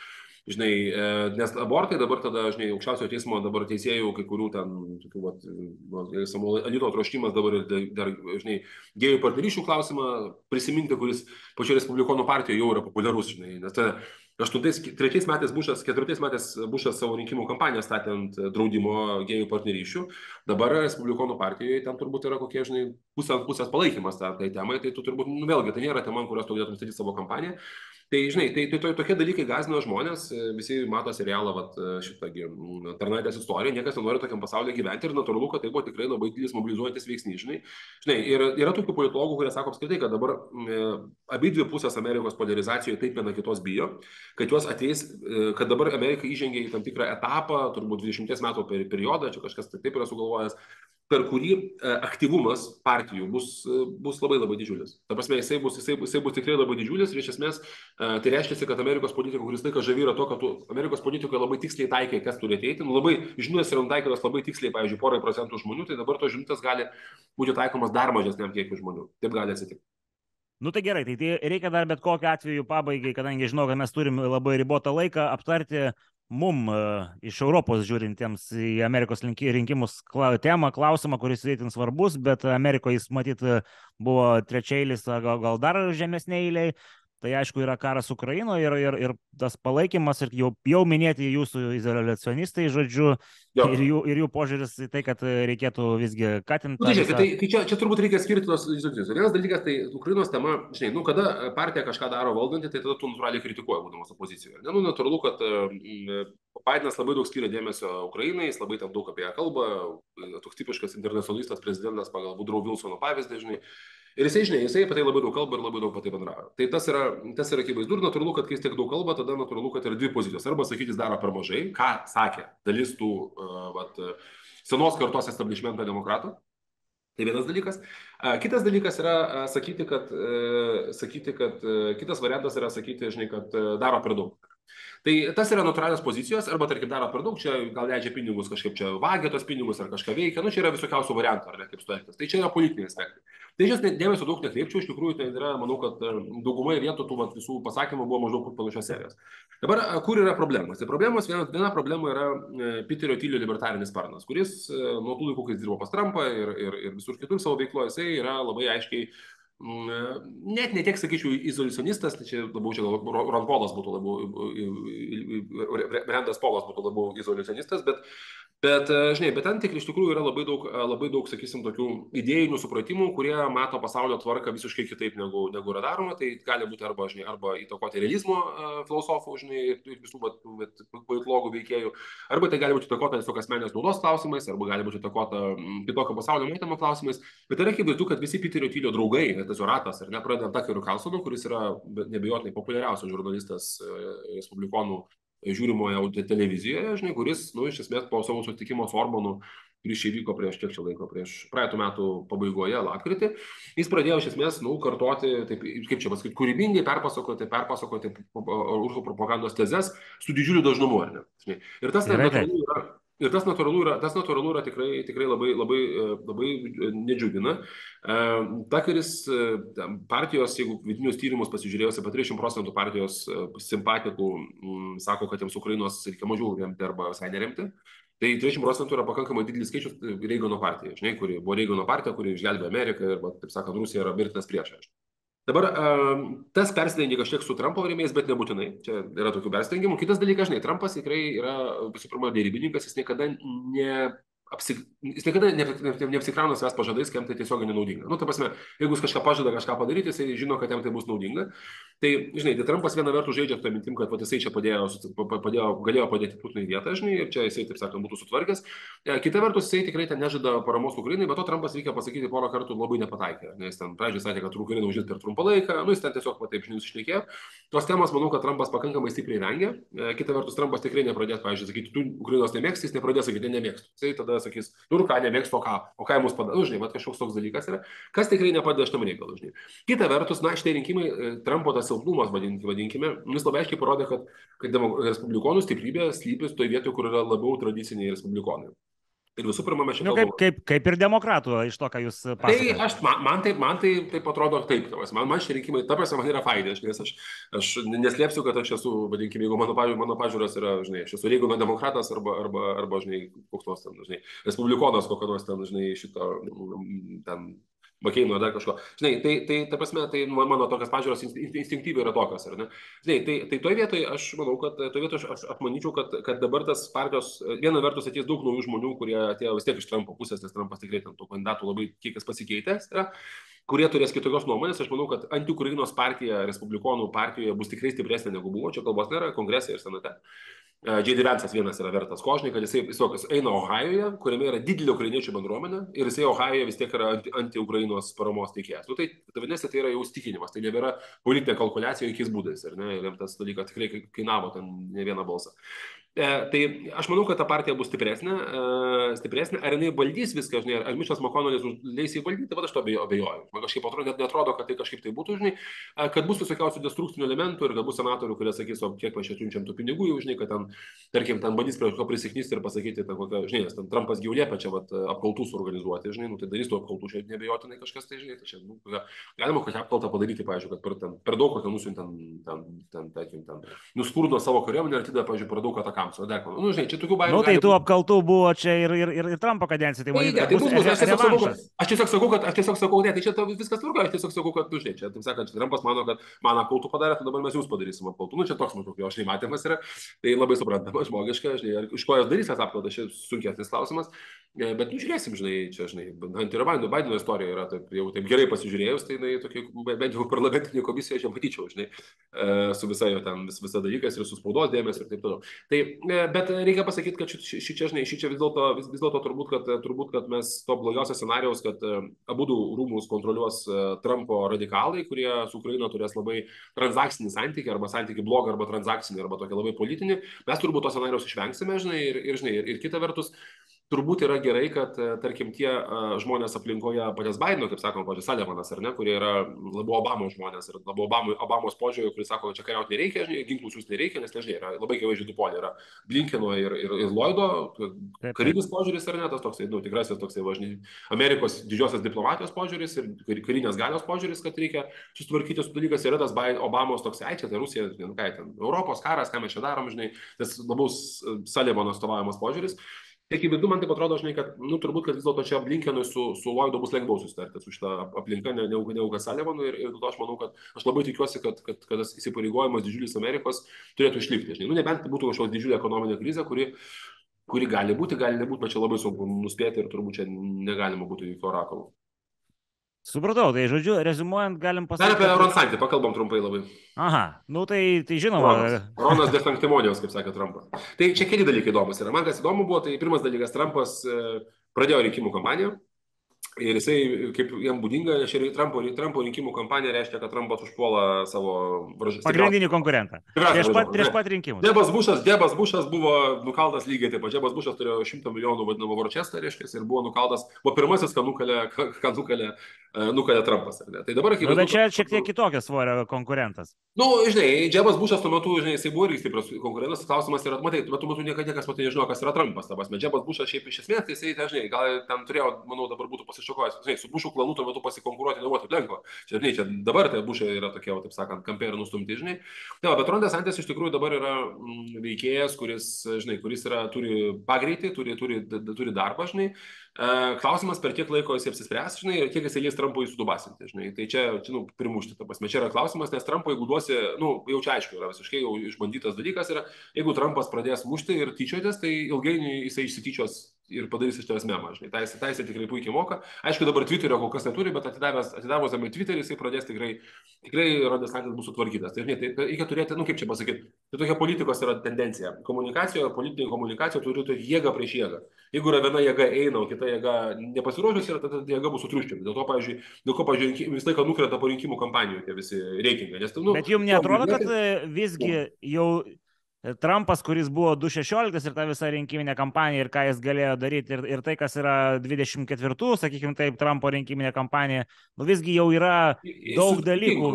žinai, e, nes abortai dabar tada, žinai, aukščiausio teismo dabar teisėjų, kai kurių ten, tokių, vat, e, Samuel Alito troškimas dabar ir dar, žinai, gėjų partnerysčių klausimą prisiminti, kuris pačioje Respublikonų partijoje jau yra populiarus, žinai, nes tai Aštuntais, trečiais metais Bušas, ketvirtais metais Bušas savo rinkimų kampaniją statė ant draudimo gėjų partnerysčių. Dabar Respublikonų partijoje ten turbūt yra kokie, žinai, pusės, pusės palaikymas tai temai, tai tu turbūt, nu, vėlgi, tai nėra tema, kurios tu galėtum statyti savo kampaniją. Tai, žinai, tai, tai, tai tokie dalykai gazino žmonės, e, visi mato serialą, vat, e, šitą tarnaitės istoriją, niekas nenori tokiam pasaulyje gyventi ir natūralu, kad tai buvo tikrai labai didelis mobilizuojantis veiksnys, žinai. žinai. Ir yra tokių politologų, kurie sako apskritai, kad dabar e, abi dvi pusės Amerikos polarizacijoje taip viena kitos bijo, kad juos ateis, e, kad dabar Amerika įžengia į tam tikrą etapą, turbūt 20 metų per periodą, čia kažkas taip yra sugalvojęs, per kurį e, aktyvumas partijų bus, e, bus labai labai didžiulis. Ta prasme, jisai bus, jisai, jisai bus tikrai labai didžiulis ir iš esmės e, tai reiškia, kad Amerikos politika, kuris laikas žavi yra to, kad tu Amerikos politikoje labai tiksliai taikai, kas turi ateiti, nu, labai žinutės yra taikytos labai tiksliai, pavyzdžiui, porai procentų žmonių, tai dabar tos žinutės gali būti taikomas dar mažesniam kiekiu žmonių. Taip gali atsitikti. Nu tai gerai, tai, tai reikia dar bet kokiu atveju pabaigai, kadangi žinau, kad mes turim labai ribotą laiką, aptarti mum e, iš Europos žiūrintiems į Amerikos rinkimus temą, klausimą, kuris įtin svarbus, bet Amerikoje jis matyt buvo trečiailis, gal, gal dar žemesnė eiliai. Tai aišku yra karas Ukrainoje ir, ir, ir tas palaikymas ir jau, jau minėti jūsų izolacionistai, žodžiu, jo. ir jų, ir jų požiūris į tai, kad reikėtų visgi katinti. Nu, tai, žiūrėk, tai, tai čia, čia turbūt reikia skirti tos izoliacijos. Vienas dalykas, tai Ukrainos tema, žinai, nu, kada partija kažką daro valdantį, tai tada tu natūraliai kritikuoji, būdamas opozicijoje. Ne, nu, natūralu, kad Bidenas labai daug skiria dėmesio Ukrainai, jis labai tam daug apie ją kalba, toks tipiškas internacionalistas prezidentas pagal Woodrow Wilsono pavyzdį, žinai. Ir jisai, žinai, jisai apie tai labai daug kalba ir labai daug apie tai bendrauja. Tai tas yra, tas yra akivaizdu ir natūralu, kad kai jis tiek daug kalba, tada natūralu, kad yra dvi pozicijos. Arba sakyti, jis daro per mažai, ką sakė dalis tų uh, vat, senos kartos establishmento demokratų. Tai vienas dalykas. Kitas dalykas yra sakyti, kad, sakyti, kad kitas variantas yra sakyti, žinai, kad daro per daug. Tai tas yra natūralios pozicijos, arba tarkim daro per daug, čia gal leidžia pinigus kažkaip čia vagia tos pinigus ar kažką veikia, nu čia yra visokiausių variantų, ar ne kaip studentas. Tai čia yra politiniai aspektai. Tai čia dėmesio daug nekreipčiau, iš tikrųjų tai yra, manau, kad e, daugumai vietų tų vat, visų pasakymų buvo maždaug panašios serijos. Dabar, kur yra problemos? Tai problemos, viena, viena problema yra e, Piterio Tylio libertarinis sparnas, kuris e, nuo tų laikų, kai jis dirbo pas Trumpą ir, ir, ir visur kitur savo veikloje, jisai yra labai aiškiai Mm, net ne tiek, sakyčiau, izolacionistas, tai čia labiau čia Ron Polas būtų labiau, Brendas Polas būtų labiau izolacionistas, bet Bet, e, žinai, bet ten tik iš tikrųjų yra labai daug, e, labai daug, sakysim, tokių idėjinių supratimų, kurie mato pasaulio tvarką visiškai kitaip negu, negu yra daroma. Tai gali būti arba, žinai, arba įtakoti realizmo uh, filosofų, žinai, ir visų vaitlogų veikėjų, arba tai gali būti įtakota tiesiog asmenės naudos klausimais, arba gali būti įtakota kitokio pasaulio matymo klausimais. Bet yra akivaizdu, kad visi Piterio Tylio draugai, tas jo ratas, ar ne, pradedant Takeriu Kalsonu, kuris yra nebejotinai populiariausias žurnalistas respublikonų žiūrimoje televizijoje, žinai, kuris, nu, iš esmės po savo sutikimo su Orbanu, kuris įvyko prieš kiek čia laiko, prieš praeitų metų pabaigoje, lapkritį, jis pradėjo iš esmės, nu, kartoti, taip, kaip čia pasakyti, kūrybingai perpasakoti, perpasakoti Urso propagandos tezes su didžiuliu dažnumu, ar ne? Ir tas natūralu yra Ir tas natūralu yra, tas natūralu yra tikrai, tikrai labai, labai, e, labai e, nedžiugina. E, Takeris partijos, jeigu vidinius tyrimus pasižiūrėjus, apie 30 procentų partijos simpatikų m, sako, kad jiems Ukrainos reikia mažiau remti arba visai neremti. Tai 30 procentų yra pakankamai didelis skaičius Reigano partija, žinai, kuri buvo Reigano partija, kuri išgelbė Ameriką ir, taip sakant, Rusija yra mirtinas priešas. Dabar tas persidengia kažkiek su Trumpo rėmėjais, bet nebūtinai. Čia yra tokių persidengimų. Kitas dalykas, žinai, Trumpas tikrai yra visų pirma dėrybininkas, jis niekada ne apsi, jis niekada ne, ne, ne, neapsikrauna savęs pažadais, kam tai tiesiog nenaudinga. Nu, ta prasme, jeigu jis kažką pažada kažką padaryti, jis žino, kad jam tai bus naudinga. Tai, žinai, tai Trumpas viena vertus žaidžia tą mintim, kad vat, jisai čia padėjo, padėjo, galėjo padėti Putinui vietą, žinai, ir čia jisai, taip sakant, būtų sutvarkęs. E, kita vertus, jisai tikrai ten nežada paramos Ukrainai, bet to Trumpas, reikia pasakyti, porą kartų labai nepataikė, nes ten pradžioje sakė, kad Ukraina užims per trumpą laiką, nu, jis ten tiesiog, va, taip, žinai, išnekėjo. Tos temos, manau, kad Trumpas pakankamai stipriai vengia. E, kita vertus, Trumpas tikrai nepradės, pavyzdžiui, sakyti, tu Ukrainos nemėgsti, jis nepradės sakyti, ne, nemėgstu. Jisai tada sakys, nu, ką nemėgstu, o ką, o ką mus padeda, nu, žinai, va, kažkoks toks dalykas yra, kas tikrai nepadeda šitam reikalui, žinai. Kita vertus, na, šitie rinkimai, e, Trumpo tas silpnumas, vadinkime, jis labai aiškiai parodė, kad, kad respublikonų stiprybė slypi toje vietoje, kur yra labiau tradiciniai respublikonai. Ir visų pirma, mes čia nu, kaip, kaip, kaip ir demokratų iš to, ką jūs pasakėte. Tai aš, man, man, taip, man tai taip atrodo taip, man, man šie rinkimai, ta prasme, man yra faidė, nes aš, aš neslėpsiu, kad aš esu, vadinkime, jeigu mano, mano pažiūros yra, žinai, aš esu Reigano demokratas arba, arba, arba žinai, koks nors ten, žinai, respublikonas, kokios nors ten, žinai, šito, ten Makeino ar dar kažko. Žinai, tai, tai ta prasme, tai mano tokios pažiūros instinktyviai yra tokios, ar ne? Žinai, tai, tai toje vietoje aš manau, kad toje vietoje aš, aš, aš manyčiau, kad, kad dabar tas partijos, viena vertus ateis daug naujų žmonių, kurie atėjo vis tiek iš Trumpo pusės, nes Trumpas tikrai ten tų kandidatų labai kiekis pasikeitęs yra kurie turės kitokios nuomonės. Aš manau, kad anti-Ukrainos partija, Respublikonų partijoje bus tikrai stipresnė negu buvo. Čia kalbos nėra, kongresai ir senate. J.D. Vensas vienas yra vertas kožnai, kad jisai jis eina Ohajoje, kuriame yra didelė ukrainiečių bendruomenė ir jisai Ohajoje vis tiek yra anti-Ukrainos anti paramos teikėjas. Nu, tai, tai vadinasi, tai yra jau stikinimas, tai nebėra politinė kalkuliacija jokiais būdais. Ir, ne, ir tas dalykas tikrai kainavo ten ne vieną balsą. E, tai aš manau, kad ta partija bus stipresnė, e, stipresnė. Ar jinai valdys viską, žinai, ar Mišas Makonolis leis įvaldyti, tai aš to abejoju. Man kažkaip atrodo, net netrodo, kad tai kažkaip tai būtų, žinai, e, kad bus visokiausių destrukcinių elementų ir galbūt senatorių, kurie sakys, o kiek mes čia siunčiam tų pinigų, jau, žinai, kad ten, tarkim, ten bandys prie ko prisiknysti ir pasakyti, ten kokią, žinai, nes ten Trumpas jau liepia čia vat, apkaltų suorganizuoti, žinai, nu, tai darys tų apkaltų, čia nebejotinai kažkas tai, žinai, tai čia, nu, galima kokią apkaltą padaryti, pavyzdžiui, kad per, ten, per daug kokią nusiuntėm, ten, ten, ten, tarkim, ten, nuskurdino savo kariuomenę ir tada, pavyzdžiui, per daug atakavo Hamso, dar ko. Nu, žinai, čia tokių baimių. Nu, tai tų apkaltų buvo čia ir, ir, ir, ir Trumpo kadencija. Tai, Tai, ne, tai bus, bus, aš, tiesiog sakau, kad, aš tiesiog sakau, kad, aš tiesiog sakau, ne, tai čia viskas tvarko, aš tiesiog sakau, kad, nu, žinai, čia, taip sakant, Trumpas mano, kad man apkaltų padarė, tai dabar mes jūs padarysim apkaltų. Nu, čia toks maždaug jo, žinai, matymas yra, tai labai suprantama, žmogiška, žinai, iš ko jos darys tas apkaltas, čia sunkesnis klausimas, E, bet nu, žiūrėsim, žinai, čia, žinai, Hunterio Bideno, Bideno istorija yra, taip, jau taip gerai pasižiūrėjus, tai jinai tokia, bent jau parlamentinė komisija, aš ją matyčiau, žinai, e, su visai jo ten, vis, visą dalykas ir su spaudos dėmesio ir taip toliau. Tai, bet reikia pasakyti, kad ši, ši čia, žinai, ši čia vis dėlto, vis, vis dėlto turbūt, kad, turbūt, kad mes to blogiausio scenarijaus, kad abu rūmus kontroliuos Trumpo radikalai, kurie su Ukraina turės labai transakcinį santykį, arba santykį blogą, arba transakcinį, arba tokį labai politinį, mes turbūt to scenarijaus išvengsime, žinai, ir, ir, žinai, ir, ir kita vertus, turbūt yra gerai, kad, e, tarkim, tie uh, žmonės aplinkoje paties Baideno, kaip sakoma, pačias Salemonas, ar ne, kurie yra labiau Obamos žmonės ir labiau Obamos, Obamos požiūrį, kuris sako, čia kariauti nereikia, žinai, ginklų jūs nereikia, nes, nežinai, yra labai akivaizdžiai du poliai, yra Blinkeno ir, ir, ir Lloydo, karinis požiūris ar ne, tas toksai, nu, tikrasis toksai, važinai, Amerikos didžiosios diplomatijos požiūris ir karinės galios požiūris, kad reikia susitvarkyti su dalykas, yra tas Obamos toksai, ai, čia tai Rusija, nu, ką ten, Europos karas, ką mes čia darom, žinai, tas labiau Salemono atstovavimas požiūris. Tiek į vidų man taip atrodo, žinai, kad, nu, turbūt, kad vis dėlto čia Blinkenui su, su Lloydu bus lengviau susitarti su šitą aplinką, negu ne, ne, ne Salemonui ir, ir dėl to aš manau, kad aš labai tikiuosi, kad, kad, kad tas įsipareigojimas didžiulis Amerikos turėtų išlikti. Žinai, nu, nebent tai būtų kažkokia didžiulė ekonominė krizė, kuri, kuri gali būti, gali nebūti, bet čia labai sunku nuspėti ir turbūt čia negalima būtų jokio orakalų. Supratau, tai žodžiu, rezumuojant, galim pasakyti. Dar apie Euronsantį, pakalbam trumpai labai. Aha, nu tai, tai žinoma. Ronas, Ronas de Sanctimonijos, kaip sakė Trumpas. Tai čia keli dalykai įdomus yra. Man kas įdomu buvo, tai pirmas dalykas, Trumpas e, pradėjo rinkimų kampaniją. Ir jisai, kaip jam būdinga, nes ir Trumpo, Trumpo rinkimų kampanija reiškia, kad Trumpas užpuola savo varžovą. Pagrindinį konkurentą. Prieš pat, prieš pat rinkimus. Debas Bušas, Debas Bušas buvo nukaltas lygiai taip pat. Debas Bušas turėjo 100 milijonų vadinamo Vorčestą, reiškia, ir buvo nukaltas, buvo pirmasis, ką nukalė, ką nukalė, nukalė Trumpas. Tai dabar, kai... Nu, bet čia šiek tiek kitokias svorio konkurentas. Na, nu, žinai, Debas Bušas tuo metu, žinai, jisai buvo irgi stiprus konkurentas. Klausimas yra, matai, tuo metu niekada niekas matai nežino, kas yra Trumpas. Debas Bušas šiaip iš esmės, tai jisai, žinai, gal ten turėjo, manau, dabar būtų pasišokojęs. Žinai, su Bušu klanų tuo metu pasikonkuruoti nebuvo taip lengva. Čia, žinai, čia dabar tai bušai yra tokie, o, taip sakant, kampė ir nustumti, žinai. Tai, bet Rondas Antis iš tikrųjų dabar yra mm, veikėjas, kuris, žinai, kuris yra, turi pagreitį, turi, turi, turi darbą, žinai. Klausimas, per kiek laiko jis apsispręs, žinai, ir kiek jis leis Trumpui sudubasinti, žinai. Tai čia, čia nu, primušti, ta prasme, čia yra klausimas, nes Trumpui, jeigu duosi, nu, jau čia aišku, yra visiškai jau išbandytas dalykas, yra, jeigu Trumpas pradės mušti ir tyčiotis, tai ilgainiui jisai išsityčios ir padarys iš tavęs memą, žinai. Tai jisai, tai jisai tikrai puikiai moka. Aišku, dabar Twitterio kol kas neturi, bet atidavęs, atidavus jam Twitterį jisai pradės tikrai, tikrai Rodas Lankas bus sutvarkytas. Tai, žinai, tai reikia turėti, nu kaip čia pasakyti, tai tokia politikos yra tendencija. Komunikacijoje, politinė komunikacija turi turėti jėgą prieš jėgą. Jeigu yra viena jėga eina, o kita jėga nepasiruošusi, tada ta jėga bus sutriuškinta. Dėl to, pavyzdžiui, dėl ko, pavyzdžiui, visą laiką nukrenta po rinkimų kampanijų tie visi reitingai. Nes, nu, Bet jums netrodo, kad visgi jau Trumpas, kuris buvo 216 ir ta visa rinkiminė kampanija ir ką jis galėjo daryti ir, ir tai, kas yra 24, sakykime taip, Trumpo rinkiminė kampanija, nu visgi jau yra daug dalykų.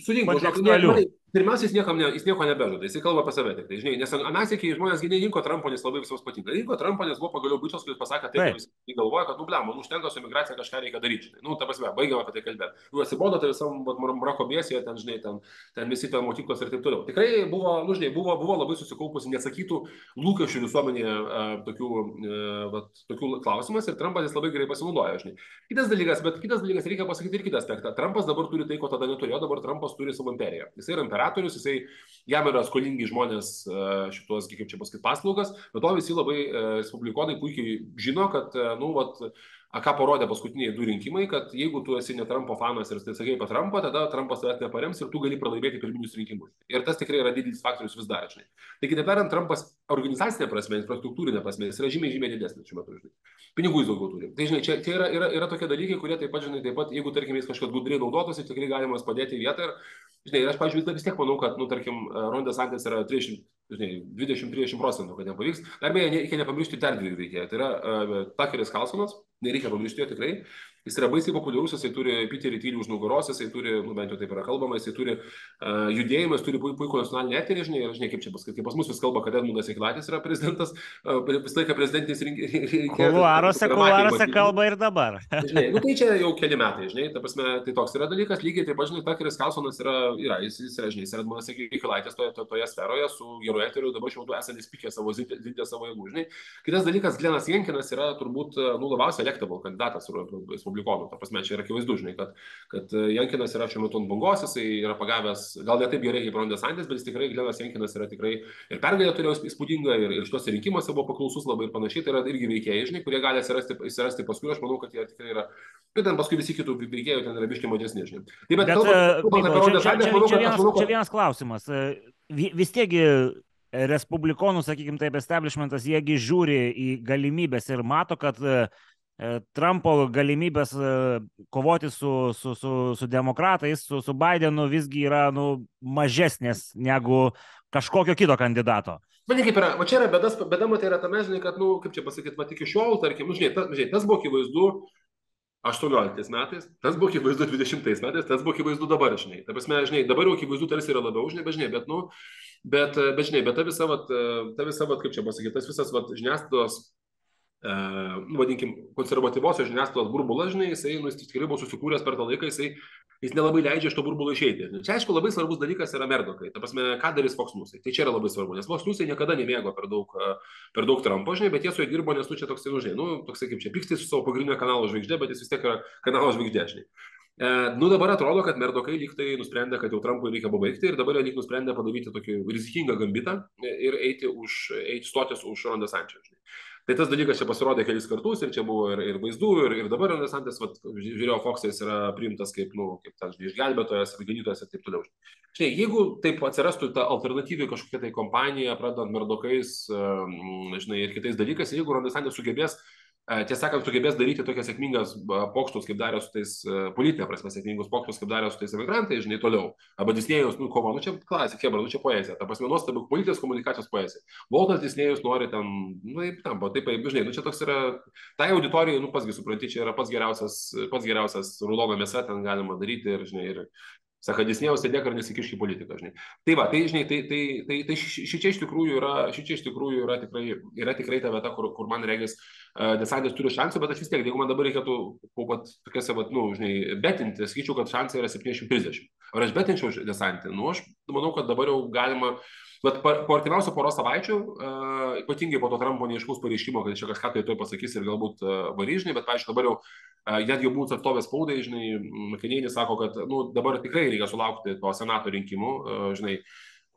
Sutinku, sutinku. Pirmiausia, jis, niekam ne, jis nieko nebežada, jis kalba apie save. Tai, žinai, nes anas iki žmonės rinko Trumpo, nes labai visiems patinka. Rinko Trumpo, nes buvo pagaliau būčios, kuris pasakė, taip, visi galvoja, kad, nu, blem, man užtenka su imigracija kažką reikia daryti. Žinai. Nu, ta prasme, baigiam apie tai kalbėti. Nu, atsibodo tai visam Maroko mėsijoje, ten, žinai, ten, ten visi ten mokyklos ir taip toliau. Tikrai buvo, nu, žinai, buvo, buvo labai susikaupusi nesakytų lūkesčių visuomenėje uh, tokių, uh, vat, tokių klausimas ir Trumpas jis labai gerai pasinaudojo, žinai. Kitas dalykas, bet kitas dalykas reikia pasakyti ir kitą aspektą. Trumpas dabar turi tai, ko tada neturėjo, dabar Trumpas turi savo imperiją. Jis yra imperatorius, jisai jam yra skolingi žmonės e, šitos, kaip čia pasakyti, paslaugas, bet to visi labai e, respublikonai puikiai žino, kad, e, nu, vat, ką parodė paskutiniai du rinkimai, kad jeigu tu esi ne Trumpo fanas ir tai sakai apie Trumpą, tada Trumpas tavęs neparems ir tu gali pralaimėti pirminius rinkimus. Ir tas tikrai yra didelis faktorius vis dar, žinai. Taigi, kitaip tariant, Trumpas organizacinė prasme, infrastruktūrinė prasme, jis yra žymiai, žymiai didesnis šiuo metu, žinai. Pinigų jis daugiau turi. Tai, žinai, čia, čia yra, yra, yra tokie dalykai, kurie taip pat, žinai, taip pat, jeigu, tarkim, jis kažkas gudriai naudotųsi, tikrai galima padėti į vietą ir Žinai, ir aš, pavyzdžiui, vis tiek manau, kad, nu, tarkim, Rondas Antis yra 30, žinai, 20-30 procentų, kad nepavyks. Dar beje, reikia nepamiršti dar dviejų veikėjų. Tai yra uh, Takeris Kalsonas, nereikia pamiršti jo tikrai. Jis yra baisiai populiarus, jisai turi Piterį Tylį už nugaros, jisai turi, nu, bent jau taip yra kalbama, jisai turi uh, judėjimą, jis turi puikų nacionalinį eterį, žinai, ir žinai, kaip čia pasakyti, pas mus vis kalba, kad Edmundas Ekilatis yra prezidentas, uh, visą laiką prezidentinis rinkėjas. Kuluaruose, kuluaruose kalba ir dabar. žinai, nu, tai čia jau keli metai, žinai, ta prasme, tai toks yra dalykas, lygiai taip pat, žinai, Takeris Kalsonas yra, yra, jis, jis yra, žinai, jis yra Edmundas Ekilatis toje, to, toje sferoje su geru eterių, dabar šiuo metu esate spikę savo zidė savo jėgų. Žinai. Kitas dalykas, Glenas Jenkinas yra turbūt nu, labiausiai electable kandidatas respublikonų. Ta prasme, čia yra akivaizdu, žinai, kad, kad Jenkinas yra šiuo metu ant bangos, jisai yra pagavęs, gal ne taip gerai kaip Rondės Sandės, bet jis tikrai, Glenas Jenkinas yra tikrai ir pergalė turėjo įspūdingą, ir, ir šitos rinkimuose buvo paklausus labai ir panašiai. Tai yra irgi veikėjai, žinai, kurie gali atsirasti, paskui. Aš manau, kad jie tikrai yra Bet ten paskui visi kitų veikėjų ten yra biški mažesni, žinai. Tai bet, bet kalbant, kalbant apie Rondą Sandės, manau, kad... Vienas, manau, kad... Čia vienas klausimas. Vis tiekgi respublikonų, sakykime taip, establishmentas, jiegi žiūri į galimybės ir mato, kad e, e, Trumpo galimybės e, kovoti su, su, su, su demokratais, su, su Bidenu visgi yra nu, mažesnės negu kažkokio kito kandidato. Man kaip yra, va čia yra bėdas, bėda matai yra tame, žinai, kad, nu, kaip čia pasakyti, va iki šiol, tarkim, nu, žinai, ta, žinai, tas buvo akivaizdu 18 metais, tas buvo akivaizdu 20 metais, tas buvo akivaizdu dabar, žinai. Ta prasme, žinai, dabar jau akivaizdu tarsi yra labiau, žinai, bet, žinai, bet, nu, Bet, bet žinai, bet ta visa, vat, ta visa vat, kaip čia pasakyti, tas visas vat, žiniasklaidos, e, vadinkim, konservatyvosios žiniasklaidos burbulas, žinai, jisai, nu, jis tikrai buvo susikūręs per tą laiką, jisai, jis nelabai leidžia iš to burbulo išeiti. Čia, aišku, labai svarbus dalykas yra merdokai. Ta prasme, ką darys Fox News. Tai čia yra labai svarbu, nes Fox News niekada nemėgo per daug, per daug Trumpo, žinai, bet jie su juo dirbo, nes tu čia toksai, nu, žinai, nu, toksai kaip čia pykstai su savo pagrindinio kanalo žvaigždė, bet jis vis tiek yra kanalo žvaigždė, žinai. E, nu dabar atrodo, kad merdokai lyg tai nusprendė, kad jau Trumpui reikia pabaigti ir dabar jie lyg nusprendė padaryti tokį rizikingą gambitą ir eiti, už, eiti stotis už Rondą Sančią. Tai tas dalykas čia pasirodė kelis kartus ir čia buvo ir, ir vaizdų, ir, ir dabar Rondas Santis, žiūrėjau, Foxas yra priimtas kaip, nu, kaip tas išgelbėtojas, ganytojas ir taip toliau. Štai, jeigu taip atsirastų ta alternatyvi kažkokia tai kompanija, pradedant merdokais, žinai, ir kitais dalykais, jeigu Rondas Santis sugebės tiesą sakant, sugebės daryti tokias sėkmingas pokštus, kaip darė su tais, politinė prasme, sėkmingus pokštus, kaip darė su tais emigrantais, žinai, toliau. Arba Disnėjus, nu, kova, nu, čia klasika, hebra, nu, čia poezija, ta prasme, nuostabi politinės komunikacijos poezija. Voltas Disnėjus nori ten, nu, taip, tam, taip, žinai, nu, čia toks yra, tai auditorijai, nu, pasgi supranti, čia yra pats geriausias, pats geriausias rulona mėsa, ten galima daryti ir, žinai, ir, Sako, Disnėjaus sėdėk ar nesikišk į politiką, žinai. Tai va, tai, žinai, tai, tai, tai, tai ši čia iš tikrųjų yra, ši čia iš tikrųjų yra tikrai, yra tikrai ta vieta, kur, kur man regis, uh, Desantis turi šansų, bet aš vis tiek, jeigu man dabar reikėtų, po pat, tokiuose, va, nu, žinai, betinti, sakyčiau, kad šansai yra 730. Ar aš betinčiau Desantį? Nu, aš manau, kad dabar jau galima, bet po, artimiausių poros savaičių, uh, ypatingai po to Trumpo neiškus pareiškimo, kad čia kažką tai to pasakys ir galbūt uh, varyžnai, bet, paaiškiai, dabar jau Net jau būtų atstovės spaudai, žinai, Makinėnis sako, kad nu, dabar tikrai reikia sulaukti to senato rinkimų, žinai,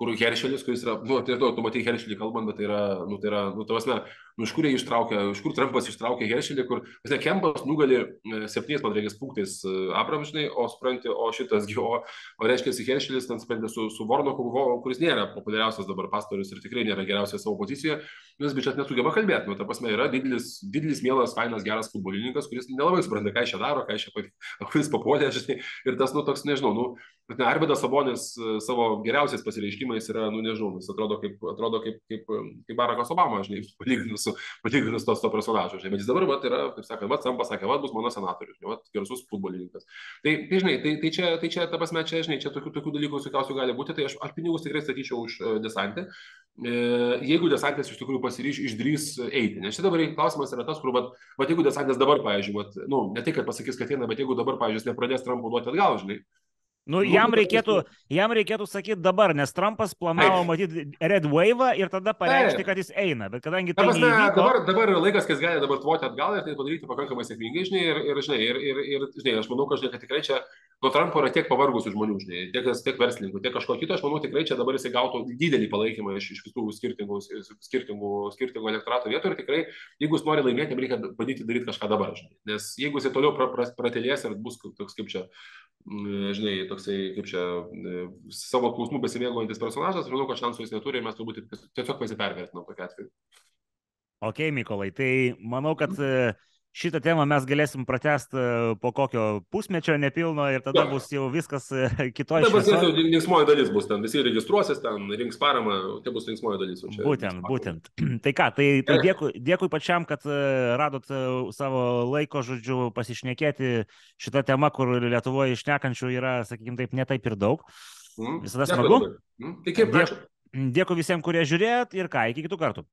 kur Heršelis, kuris yra, nu, tai, tu matai Heršelį kalbant, bet tai yra, nu, tai yra, nu, tavasme, nu, iš kur jie ištraukė, iš kur Trumpas ištraukė Heršelį, kur, nes Kempas nugali e, septyniais, man reikia, punktais e, apramžinai, o supranti, o šitas, o, o reiškia, Heršelis ten sprendė su, su Vornoku, kuris nėra populiariausias dabar pastorius ir tikrai nėra geriausias savo pozicijoje, nes bičias nesugeba kalbėti, nu, ta prasme, yra didelis, didelis, mielas, fainas, geras futbolininkas, kuris nelabai supranta, ką jis čia daro, ką jis čia, [LAUGHS] kuris papuolė, žinai, ir tas, nu, toks, nežinau, nu, ne, Arvidas Sabonis e, savo geriausiais pasireiškimais yra, nu nežinau, jis atrodo kaip, atrodo kaip, kaip, kaip Barackas Obama, žinai, [LAUGHS] palyginus palyginus to, to personažo, žinai, bet jis dabar, vat, yra, kaip sakant, vat, Sam pasakė, vat, bus mano senatorius, žinai, vat, garsus futbolininkas. Tai, tai žinai, tai, tai, čia, tai čia, ta prasme, čia, žinai, čia tokių, tokių dalykų visokiausių gali būti, tai aš, aš pinigus tikrai statyčiau už uh, desantį, e, jeigu desantas iš tikrųjų pasiryš, išdrys eiti. Nes čia dabar klausimas yra tas, kur, vat, vat jeigu desantas dabar, pavyzdžiui, vat, nu, ne tai, kad pasakys, kad eina, bet jeigu dabar, pavyzdžiui, nepradės Trumpo duoti atgal, žinai, Nu, jam reikėtų, jam reikėtų sakyti dabar, nes Trumpas planavo matyti Red Wave ir tada pareikšti, kad jis eina. Bet kadangi tai... Prasme, neįvyko... dabar, dabar yra laikas, kas gali dabar tvoti atgal ir tai padaryti pakankamai sėkmingai, žinai, ir, ir, žinai, ir, ir, ir, žinai, aš manau, kad, žinai, kad tikrai čia nuo Trumpo yra tiek pavargusių žmonių, žinai, tiek, tiek verslininkų, tiek kažko kito, aš manau, tikrai čia dabar jisai gautų didelį palaikymą iš, iš visų skirtingų, skirtingų, skirtingų elektorato vietų ir tikrai, jeigu jis nori laimėti, jam reikia bandyti daryti kažką dabar, žinai. Nes jeigu jisai toliau pra, pra, pratelės ir bus toks kaip čia žinai, toksai, kaip čia, savo klausimų besimėgaujantis personažas, žinau, kad šansų jis neturi ir mes turbūt tiesiog pasipervertinam tokia atveju. Ok, Mykolai, tai manau, kad šitą temą mes galėsim pratesti e, po kokio pusmečio nepilno ir tada ja. bus jau viskas e, kitoje šalyje. Dabar jau linksmoji dalis bus, ten visi registruosis, ten rinks paramą, tai bus linksmoji dalis. Būtent, būtent. [CLEARS THROAT] Tai ką, tai, tai dėkui, dėkui pačiam, kad e, radot savo laiko, žodžiu, pasišnekėti šitą temą, kur Lietuvoje išnekančių yra, sakykime taip, netaip ir daug. Mm. Visada smagu. Mm. Dėkui, dėkui visiems, kurie žiūrėt ir ką, iki kitų kartų.